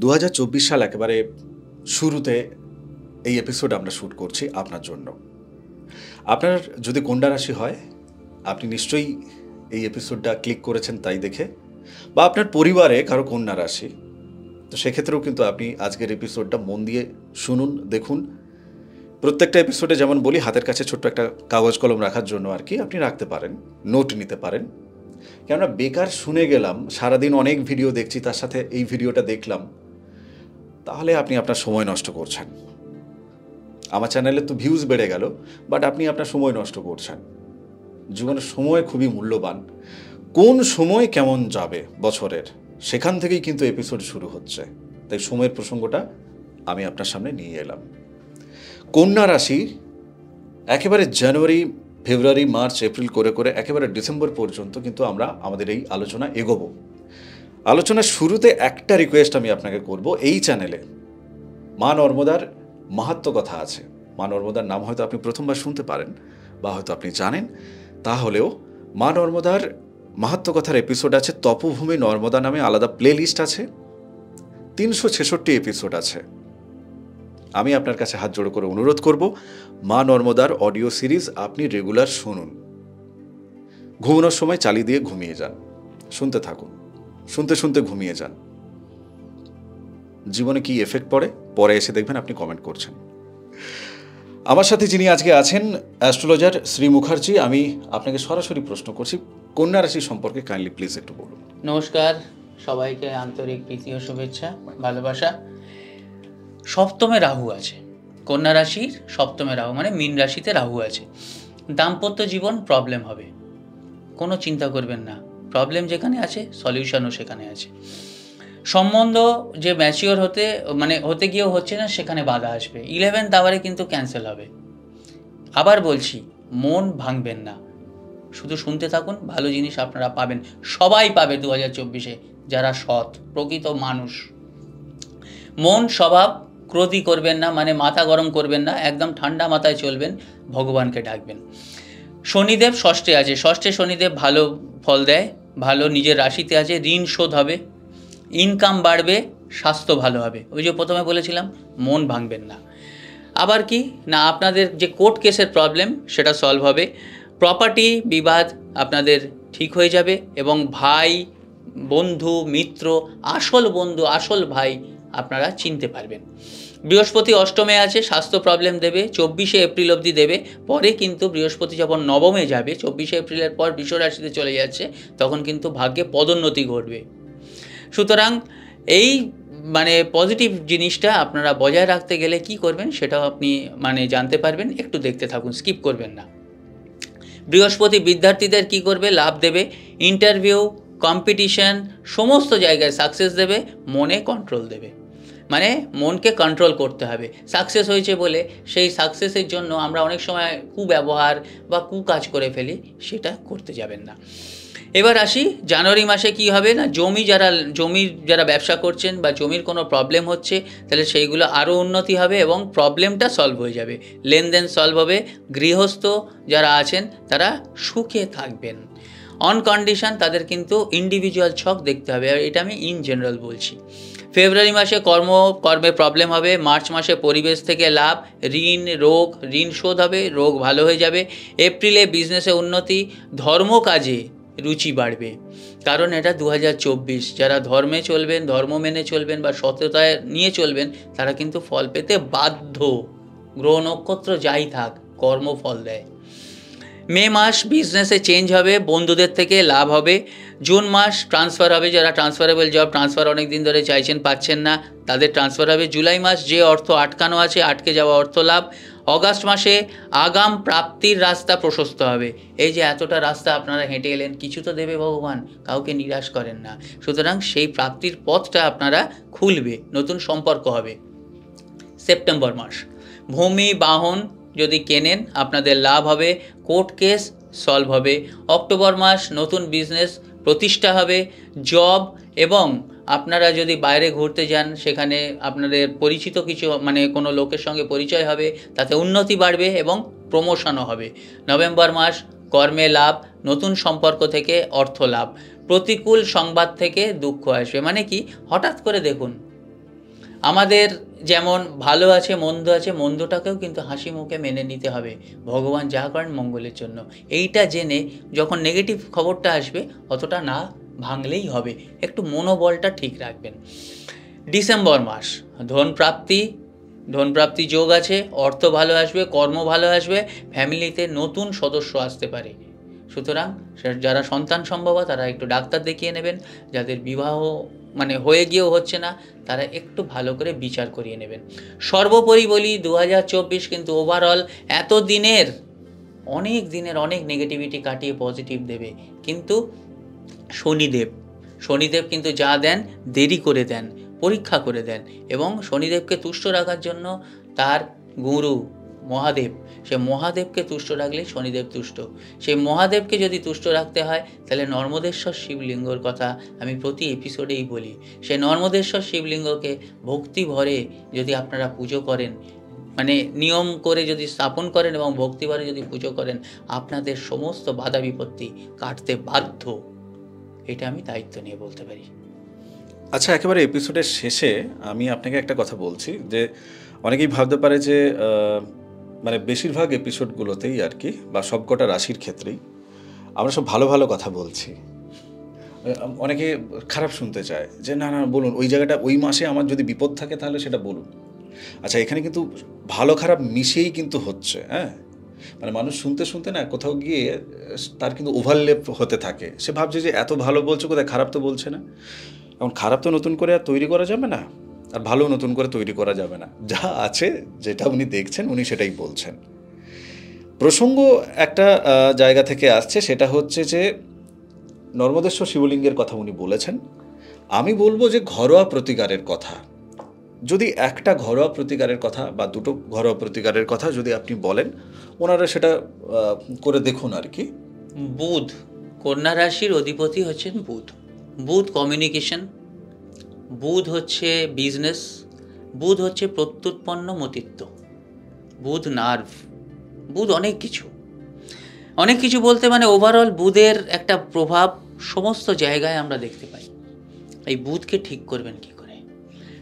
দু হাজার চব্বিশ সাল একেবারে শুরুতে এই এপিসোড আমরা শ্যুট করছি আপনার জন্য। আপনার যদি কন্যা রাশি হয়, আপনি নিশ্চয়ই এই এপিসোডটা ক্লিক করেছেন তাই দেখে। বা আপনার পরিবারে কারও কন্যা রাশি, তো সেক্ষেত্রেও কিন্তু আপনি আজকের এপিসোডটা মন দিয়ে শুনুন, দেখুন। প্রত্যেকটা এপিসোডে যেমন বলি, হাতের কাছে ছোট্ট একটা কাগজ কলম রাখার জন্য আর কি আপনি রাখতে পারেন নোট নিতে পারেন। কেননা বেকার শুনে গেলাম, সারাদিন অনেক ভিডিও দেখছি, তার সাথে এই ভিডিওটা দেখলাম। তাহলে আপনি আপনার সময় নষ্ট করছেন। আমার চ্যানেলে তো ভিউজ বেড়ে গেল বাট আপনি আপনার সময় নষ্ট করছেন। জীবনের সময় খুবই মূল্যবান। কোন সময় কেমন যাবে বছরের, সেখান থেকেই কিন্তু এপিসোড শুরু হচ্ছে। তাই সময়ের প্রসঙ্গটা আমি আপনার সামনে নিয়ে এলাম। কন্যা রাশি, একেবারে জানুয়ারি, ফেব্রুয়ারি, মার্চ, এপ্রিল করে করে একেবারে ডিসেম্বর পর্যন্ত কিন্তু আমরা আমাদের এই আলোচনা এগোবো। আলোচনার শুরুতে একটা রিকোয়েস্ট আমি আপনাকে করব এই চ্যানেলে মা নর্মদার মাহাত্ম কথা আছে। মা নর্মদার নাম হয়তো আপনি প্রথমবার শুনতে পারেন বা হয়তো আপনি জানেন। তাহলেও মা নর্মদার মাহাত্ম কথার এপিসোড আছে, তপভূমি নর্মদা নামে আলাদা প্লে লিস্ট আছে। তিনশো ছেষট্টি এপিসোড আছে। আমি আপনার কাছে হাত জোড়ো করে অনুরোধ করব, মা নর্মদার অডিও সিরিজ আপনি রেগুলার শুনুন। ঘুমানোর সময় চালিয়ে দিয়ে ঘুমিয়ে যান। শুনতে থাকুন। শুনতে শুনতে ঘুমিয়ে যান। জীবনে কি এফেক্ট পড়ে? পরে এসে দেখবেন আপনি কমেন্ট করছেন। আমার সাথে যিনি আজকে আছেন অ্যাস্ট্রোলজার শ্রী মুখার্জি, আমি আপনাকে সরাসরি প্রশ্ন করছি, কন্যা রাশি সম্পর্কে কাইন্ডলি প্লিজ একটু বলুন। নমস্কার, সবাইকে আন্তরিক প্রীতি ও শুভেচ্ছা, ভালোবাসা। সপ্তমে রাহু আছে। কন্যা রাশির সপ্তমে রাহু মানে মীন রাশিতে রাহু আছে। দাম্পত্য জীবন প্রবলেম হবে। কোনো চিন্তা করবেন না। প্রবলেম যেখানে আছে সলিউশনও সেখানে আছে। সম্বন্ধ যে ম্যাচিওর হতে মানে হতে গিয়েও হচ্ছে না, সেখানে বাধা আসবে। ইলেভেন্থ আওয়ারে কিন্তু ক্যান্সেল হবে। আবার বলছি, মন ভাঙবেন না। শুধু শুনতে থাকুন, ভালো জিনিস আপনারা পাবেন। সবাই পাবে দু হাজার চব্বিশে, যারা সৎ, প্রকৃত মানুষ। মন স্বভাব, ক্রোধই করবেন না মানে মাথা গরম করবেন না, একদম ঠান্ডা মাথায় চলবেন, ভগবানকে ডাকবেন। শনিদেব ষষ্ঠে আছে। ষষ্ঠে শনিদেব ভালো ফল দেয়। ভালো নিজের রাশিতে আছে, ঋণ শোধ হবে ইনকাম বাড়বে, স্বাস্থ্য ভালো হবে। ওই যে প্রথমে বলেছিলাম, মন ভাঙবেন না। আবার কি? না, আপনাদের যে কোর্ট কেসের প্রবলেম সেটা সলভ হবে। প্রপার্টি বিবাদ আপনাদের ঠিক হয়ে যাবে এবং ভাই, বন্ধু, মিত্র, আসল বন্ধু, আসল ভাই আপনারা চিনতে পারবেন। বৃহস্পতি অষ্টমে আছে, স্বাস্থ্য প্রবলেম দেবে, চব্বিশে এপ্রিল অবধি দেবে, পরে কিন্তু বৃহস্পতি যখন নবমে যাবে, চব্বিশে এপ্রিলের পর বিশ্ব রাশিতে চলে যাচ্ছে, তখন কিন্তু ভাগ্যে পদোন্নতি ঘটবে। সুতরাং এই মানে পজিটিভ জিনিসটা আপনারা বজায় রাখতে গেলে কি করবেন, সেটাও আপনি মানে জানতে পারবেন, একটু দেখতে থাকুন স্কিপ করবেন না। বৃহস্পতি বিদ্যার্থীদের কি করবে, লাভ দেবে ইন্টারভিউ কম্পিটিশন সমস্ত জায়গায় সাকসেস দেবে, মনে কন্ট্রোল দেবে। মানে মনকে কন্ট্রোল করতে হবে। সাকসেস হয়েছে বলে সেই সাকসেসের জন্য আমরা অনেক সময় কুব্যবহার বা কু কাজ করে ফেলি, সেটা করতে যাবেন না। এবার আসি, জানুয়ারি মাসে কি হবে না? জমি যারা জমির যারা ব্যবসা করছেন বা জমির কোনো প্রবলেম হচ্ছে, তাহলে সেইগুলো আরও উন্নতি হবে এবং প্রবলেমটা সলভ হয়ে যাবে। লেনদেন সলভ হবে, গৃহস্থ যারা আছেন, তারা সুখে থাকবেন। অন কন্ডিশন তাদের কিন্তু ইন্ডিভিজুয়াল ছক দেখতে হবে, আর এটা আমি ইন জেনারেল বলছি। ফেব্রুয়ারি মাসে কর্ম, কর্মে প্রবলেম হবে, মার্চ মাসে পরিবেশ থেকে লাভ, ঋণ, রোগ, ঋণ শোধ হবে, রোগ ভালো হয়ে যাবে, এপ্রিলে বিজনেসে উন্নতি, ধর্ম কাজে রুচি বাড়বে। কারণ এটা দু হাজার চব্বিশ, যারা ধর্মে চলবেন, ধর্ম মেনে চলবেন বা সততায় নিয়ে চলবেন, তারা কিন্তু ফল পেতে বাধ্য। গ্রহ নক্ষত্র যাই থাক, কর্মফল দেয়। মে মাস বিজনেসে চেঞ্জ হবে, বন্ধুদের থেকে লাভ হবে। জুন মাস ট্রান্সফার হবে, যারা ট্রান্সফারেবল জব ট্রান্সফার অনেক দিন ধরে চাইছেন, পাচ্ছেন না, তাদের ট্রান্সফার হবে। জুলাই মাস যে অর্থ আটকানো আছে, আটকে যাওয়া অর্থ লাভ। অগাস্ট মাসে আগাম প্রাপ্তির রাস্তা প্রশস্ত হবে। এই যে এতটা রাস্তা আপনারা হেঁটে এলেন, কিছু তো দেবে ভগবান, কাউকে নিরাশ করেন না। সুতরাং সেই প্রাপ্তির পথটা আপনারা খুলবে, নতুন সম্পর্ক হবে। সেপ্টেম্বর মাস, ভূমি, বাহন যদি কেনেন, আপনাদের লাভ হবে, কোর্ট কেস সলভ হবে। অক্টোবর মাস নতুন বিজনেস প্রতিষ্ঠা হবে, জব এবং আপনারা যদি বাইরে ঘুরতে যান, সেখানে আপনাদের পরিচিত কিছু মানে কোনো লোকের সঙ্গে পরিচয় হবে, তাতে উন্নতি বাড়বে এবং প্রমোশনও হবে। নভেম্বর মাস কর্মে লাভ, নতুন সম্পর্ক থেকে অর্থ লাভ। প্রতিকূল সংবাদ থেকে দুঃখ আসবে। মানে কি? হঠাৎ করে দেখুন। আমাদের যেমন ভালো আছে, মন্দ আছে, মন্দটাকেও কিন্তু হাসি মুখে মেনে নিতে হবে। ভগবান যা করেন মঙ্গলের জন্য। এইটা জেনে যখন নেগেটিভ খবরটা আসবে, অতটা না ভাঙলেই হবে। একটু মনোবলটা ঠিক রাখবেন। ডিসেম্বর মাস ধন প্রাপ্তি ধন প্রাপ্তি যোগ আছে, অর্থ ভালো আসবে, কর্ম ভালো আসবে ফ্যামিলিতে নতুন সদস্য আসতে পারে। সুতরাং যারা সন্তান সম্ভব, তারা একটু ডাক্তার দেখিয়ে নেবেন। যাদের বিবাহ মানে হয়ে গিয়েও হচ্ছে না, তারা একটু ভালো করে বিচার করিয়ে নেবেন। সর্বোপরি বলি দু হাজার চব্বিশ কিন্তু ওভারঅল এত দিনের, অনেক দিনের, অনেক নেগেটিভিটি কাটিয়ে পজিটিভ দেবে। কিন্তু শনিদেব শনিদেব কিন্তু যা দেন, দেরি করে দেন, পরীক্ষা করে দেন। এবং শনিদেবকে তুষ্ট রাখার জন্য তার গুরু মহাদেব, সে মহাদেবকে তুষ্ট রাখলে শনিদেব তুষ্ট। সেই মহাদেবকে যদি তুষ্ট রাখতে হয়, তাহলে নর্মদেশ্বর শিবলিঙ্গর কথা আমি প্রতি এপিসোডেই বলি। সেই নর্মদেশ্বর শিবলিঙ্গকে ভক্তি ভরে যদি আপনারা পুজো করেন মানে নিয়ম করে যদি স্থাপন করেন এবং ভক্তিভরে যদি পুজো করেন, আপনাদের সমস্ত বাধা বিপত্তি কাটতে বাধ্য। এটা আমি দায়িত্ব নিয়ে বলতে পারি। আচ্ছা একেবারে এপিসোডের শেষে আমি আপনাকে একটা কথা বলছি যে অনেকেই ভাবতে পারে যে মানে বেশিরভাগ এপিসোডগুলোতেই আর কি, বা সবকটা রাশির ক্ষেত্রেই, আমরা সব ভালো ভালো কথা বলছি। অনেকে খারাপ শুনতে চায় যে, না না, বলুন, ওই জায়গাটা, ওই মাসে আমার যদি বিপদ থাকে তাহলে সেটা বলুন। আচ্ছা এখানে কিন্তু ভালো খারাপ মিশেই কিন্তু হচ্ছে হ্যাঁ? মানে মানুষ শুনতে শুনতে না কোথাও গিয়ে, তার কিন্তু ওভারলেপ হতে থাকে। সে ভাবছে যে, এত ভালো বলছে কোথায়? খারাপ তো বলছে না। এখন খারাপ তো নতুন করে আর তৈরি করা যাবে না। আর ভালো নতুন করে তৈরি করা যাবে না। যা আছে, যেটা উনি দেখছেন, উনি সেটাই বলছেন। প্রসঙ্গ একটা জায়গা থেকে আসছে, সেটা হচ্ছে যে নর্মদেশ্বর শিবলিঙ্গের কথা উনি বলেছেন। আমি বলব যে ঘরোয়া প্রতিকারের কথা। যদি একটা ঘরোয়া প্রতিকারের কথা বা দুটো ঘরোয়া প্রতিকারের কথা যদি আপনি বলেন, ওনারা সেটা করে দেখুন আর কি। বুধ, কন্যা রাশির অধিপতি হচ্ছেন বুধ। বুধ কমিউনিকেশন বুধ হচ্ছে বিজনেস বুধ হচ্ছে প্রত্যুৎপন্ন মতিত্ব বুধ নার্ভ বুধ অনেক কিছু। অনেক কিছু বলতে মানে ওভারঅল বুধের একটা প্রভাব সমস্ত জায়গায় আমরা দেখতে পাই। এই বুধকে ঠিক করবেন কি করে?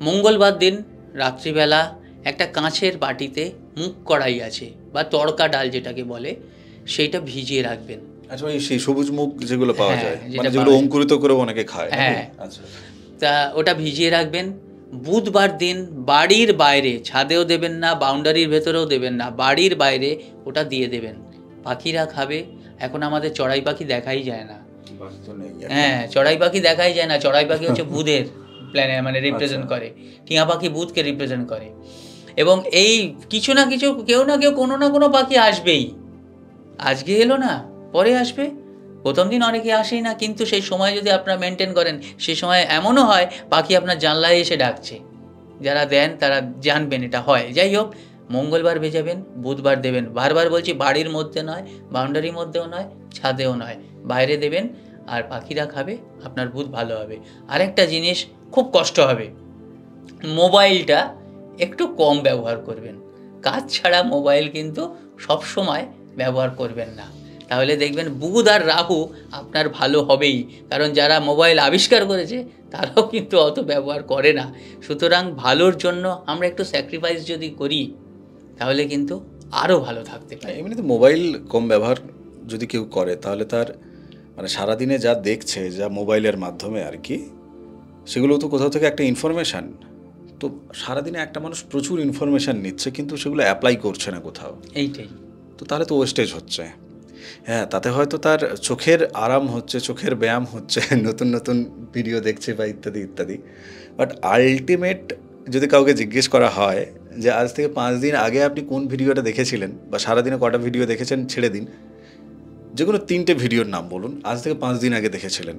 মঙ্গলবার দিন রাত্রিবেলা একটা কাঁচের বাটিতে মুখ কড়াই আছে বা তড়কা ডাল যেটাকে বলে সেইটা ভিজিয়ে রাখবেন। আচ্ছা সেই সবুজ মুখ যেগুলো পাওয়া হ্যাঁ, যায় মানে যেগুলো অঙ্কুরিত করেও অনেকে খায় হ্যাঁ। আচ্ছা। তা ওটা ভিজিয়ে রাখবেন। বুধবার দিন বাড়ির বাইরে ছাদেও দেবেন না বাউন্ডারির ভেতরেও দেবেন না বাড়ির বাইরে ওটা দিয়ে দেবেন। পাখিরা খাবে এখন আমাদের চড়াই পাখি দেখাই যায় না। হ্যাঁ চড়াই পাখি দেখাই যায় না চড়াই পাখি হচ্ছে বুধের প্ল্যানে মানে রিপ্রেজেন্ট আচ্ছা। করে। টিয়া পাখি বুধকে রিপ্রেজেন্ট করে। এবং এই কিছু না কিছু কেউ না কেউ কোনো না কোনো পাখি আসবেই। আজকে এলো না পরে আসবে? প্রথম দিন অনেকে আসেই না, কিন্তু সেই সময় যদি আপনারা মেনটেন করেন সেই সময় এমনও হয় পাখি আপনার জানলায় এসে ডাকছে। যারা দেন, তারা জানবেন এটা হয়। যাই হোক, মঙ্গলবার ভেজাবেন, বুধবার দেবেন। বারবার বলছি, বাড়ির মধ্যে নয়, বাউন্ডারির মধ্যেও নয়, ছাদেও নয়। বাইরে দেবেন, আর পাখিরা খাবে, আপনার বুধ ভালো হবে। আরেকটা জিনিস, খুব কষ্ট হবে। মোবাইলটা একটু কম ব্যবহার করবেন। কাজ ছাড়া মোবাইল কিন্তু সব সময় ব্যবহার করবেন না। তাহলে দেখবেন বুধ আর রাহু আপনার ভালো হবেই। কারণ যারা মোবাইল আবিষ্কার করেছে তারাও কিন্তু অত ব্যবহার করে না। সুতরাং ভালোর জন্য আমরা একটু স্যাক্রিফাইস যদি করি তাহলে কিন্তু আরও ভালো থাকতে পারি। এমনিতে মোবাইল কম ব্যবহার যদি কেউ করে তাহলে তার মানে সারাদিনে যা দেখছে যা মোবাইলের মাধ্যমে আর কি সেগুলো তো কোথাও থেকে একটা ইনফরমেশান তো সারাদিনে একটা মানুষ প্রচুর ইনফরমেশান নিচ্ছে কিন্তু সেগুলো অ্যাপ্লাই করছে না কোথাও। এইটাই। তো তাহলে তো ওয়েস্টেজ হচ্ছে। হ্যাঁ তাতে হয়তো তার চোখের আরাম হচ্ছে, চোখের ব্যায়াম হচ্ছে, নতুন নতুন ভিডিও দেখছে বা ইত্যাদি ইত্যাদি। বাট আলটিমেট যদি কাউকে জিজ্ঞেস করা হয় যে আজ থেকে পাঁচ দিন আগে আপনি কোন ভিডিওটা দেখেছিলেন বা সারাদিনে কটা ভিডিও দেখেছেন, ছেড়ে দিন। যে কোনো তিনটে ভিডিওর নাম বলুন, আজ থেকে পাঁচ দিন আগে দেখেছিলেন।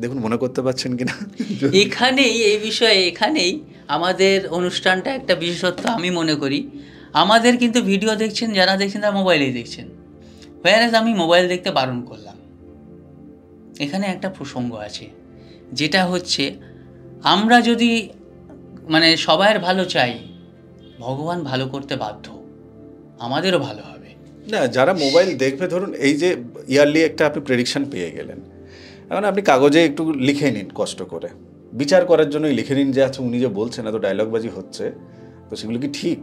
দেখুন, মনে করতে পারছেন কিনা? এখানেই, এই বিষয়ে এখানেই আমাদের অনুষ্ঠানটা একটা বিশেষত্ব আমি মনে করি। আমাদের কিন্তু ভিডিও দেখছেন, যারা দেখছেন তারা মোবাইলেই দেখছেন। হোয়ারাজ আমি মোবাইল দেখতে বারণ করলাম। এখানে একটা প্রসঙ্গ আছে, যেটা হচ্ছে, আমরা যদি মানে সবাইয়ের ভালো চাই, ভগবান ভালো করতে বাধ্য, আমাদেরও ভালো হবে। না, যারা মোবাইল দেখবে, ধরুন এই যে ইয়ারলি একটা আপনি প্রেডিকশন পেয়ে গেলেন। এখন আপনি কাগজে একটু লিখে নিন কষ্ট করে। বিচার করার জন্যই লিখে নিন যে আচ্ছা উনি যে বলছেন, এত ডায়লগবাজি হচ্ছে, তো সেগুলো কি ঠিক?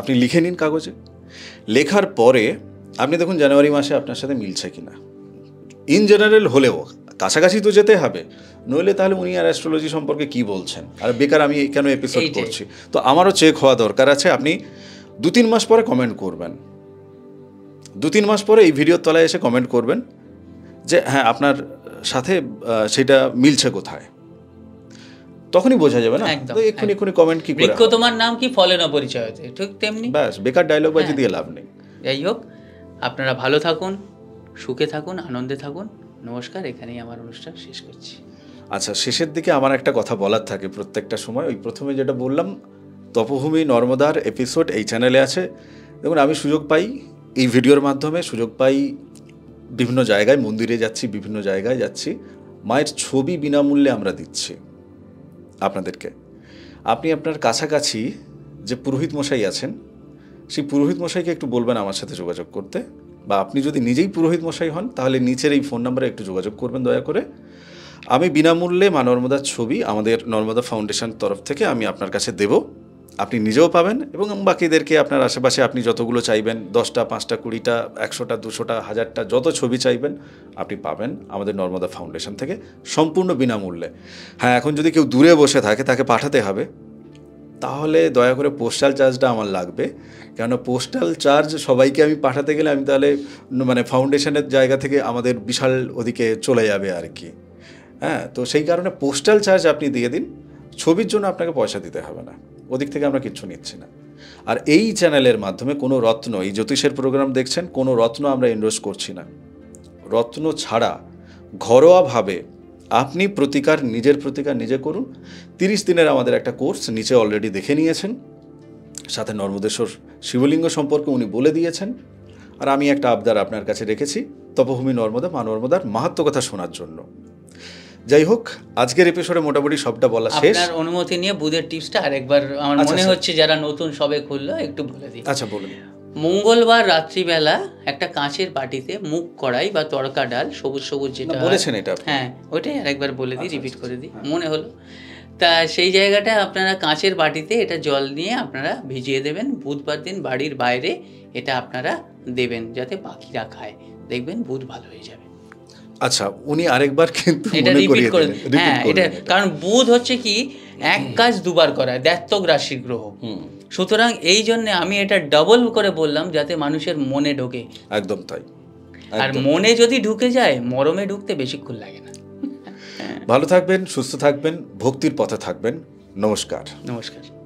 আপনি লিখে নিন কাগজে। লেখার পরে আপনি দেখুন জানুয়ারি মাসে আপনার সাথে মিলছে কিনা। ইন জেনারেল হলেও কাছাকাছি তো যেতে হবে। নইলে তাহলে উনি আর অ্যাস্ট্রোলজি সম্পর্কে কি বলছেন? আর বেকার আমি কেন এপিসোড করছি? তো আমারও চেক হওয়া দরকার আছে। আপনি দু তিন মাস পরে কমেন্ট করবেন। দু তিন মাস পরে এই ভিডিওর তলায় এসে কমেন্ট করবেন যে হ্যাঁ আপনার সাথে সেটা মিলছে কোথায়? তখনই বোঝা যাবে না। একদম, তো এক্ষুনি এক্ষুনি কমেন্ট কি বৃক্ষ তোমার নাম কি ফলে না পরিচয় হতে ঠিক তেমনি? ব্যাস বেকার ডায়লগ বাজি হ্যাঁ। দিয়ে লাভ নেই। যাই হোক আপনারা ভালো থাকুন সুখে থাকুন আনন্দে থাকুন। নমস্কার এখানেই আমার অনুষ্ঠান শেষ করছি। আচ্ছা শেষের দিকে আমার একটা কথা বলার থাকে প্রত্যেকটা সময়। ওই প্রথমে যেটা বললাম তপভূমি নর্মদার এপিসোড এই চ্যানেলে আছে। দেখুন আমি সুযোগ পাই এই ভিডিওর মাধ্যমে সুযোগ পাই বিভিন্ন জায়গায় মন্দিরে যাচ্ছি বিভিন্ন জায়গায় যাচ্ছি। মায়ের ছবি বিনামূল্যে আমরা দিচ্ছি। আপনাদেরকে। আপনি আপনার কাছাকাছি যে পুরোহিত মশাই আছেন, সেই পুরোহিত মশাইকে একটু বলবেন আমার সাথে যোগাযোগ করতে বা আপনি যদি নিজেই পুরোহিত মশাই হন, তাহলে নিচের এই ফোন নাম্বারে একটু যোগাযোগ করবেন দয়া করে। আমি বিনামূল্যে মা নর্মদার ছবি আমাদের নর্মদা ফাউন্ডেশন তরফ থেকে আমি আপনার কাছে দেব। আপনি নিজেও পাবেন এবং বাকিদেরকে আপনার আশেপাশে আপনি যতগুলো চাইবেন, দশটা, পাঁচটা, কুড়িটা, একশোটা, দুশোটা, হাজারটা, যত ছবি চাইবেন, আপনি পাবেন আমাদের নর্মদা ফাউন্ডেশন থেকে সম্পূর্ণ বিনামূল্যে। হ্যাঁ এখন যদি কেউ দূরে বসে থাকে, তাকে পাঠাতে হবে। তাহলে দয়া করে পোস্টাল চার্জটা আমার লাগবে। কেননা পোস্টাল চার্জ সবাইকে আমি পাঠাতে গেলে আমি তাহলে মানে ফাউন্ডেশনের জায়গা থেকে আমাদের বিশাল ওদিকে চলে যাবে আর কি। হ্যাঁ তো সেই কারণে পোস্টাল চার্জ আপনি দিয়ে দিন। ছবির জন্য আপনাকে পয়সা দিতে হবে না। ওদিক থেকে আমরা কিচ্ছু নিচ্ছি না। আর এই চ্যানেলের মাধ্যমে কোনো রত্ন, এই জ্যোতিষের প্রোগ্রাম দেখছেন, কোনো রত্ন আমরা ইনভেস্ট করছি না। রত্ন ছাড়া ঘরোয়াভাবে আপনি প্রতিকার, নিজের প্রতিকার নিজে করুন। তিরিশ দিনের আমাদের একটা কোর্স নিচে অলরেডি দেখে নিয়েছেন। সাথে নর্মদেশ্বর শিবলিঙ্গ সম্পর্কে উনি বলে দিয়েছেন। আর আমি একটা আবদার আপনার কাছে রেখেছি, তপভূমি নর্মদা, মা নর্মদার মাহাত্ম কথা শোনার জন্য। যাই হোক আজকের এপিসোডে মোটামুটি সবটা বলা শেষ। আপনার অনুমতি নিয়ে বুধের টিপসটা আরেকবার আমার আচ্ছা, মনে হচ্ছে যারা নতুন সবে খুললো একটু বলে দিই। আচ্ছা বলুন। মঙ্গলবার রাত্রিবেলা একটা কাঁচের বাটিতে মুখ কড়াই বা তড়কা ডাল সবুজ সবুজ যেটা বলেছেন এটা। হ্যাঁ ওইটাই আরেকবার বলে দিই রিপিট করে দিই। মনে হলো। তা সেই জায়গাটা আপনারা কাঁচের বাটিতে এটা জল নিয়ে আপনারা ভিজিয়ে দেবেন। বুধবার দিন বাড়ির বাইরে এটা আপনারা দেবেন যাতে পাখিরা খায়। দেখবেন বুধ ভালো হয়ে যাবে। আচ্ছা উনি আরেকবার কিন্তু এটা রিপিট করে হ্যাঁ এটা কারণ বুধ হচ্ছে কি এক কাজ দুবার করায় দ্যাত্তক রাশির গ্রহ। সুতরাং এই জন্য আমি এটা ডবল করে বললাম যাতে মানুষের মনে ঢোকে। একদম তাই। আর মনে যদি ঢুকে যায় মরমে ঢুকতে বেশিক্ষণ লাগে না। ভালো থাকবেন সুস্থ থাকবেন ভক্তির পথে থাকবেন। নমস্কার। নমস্কার।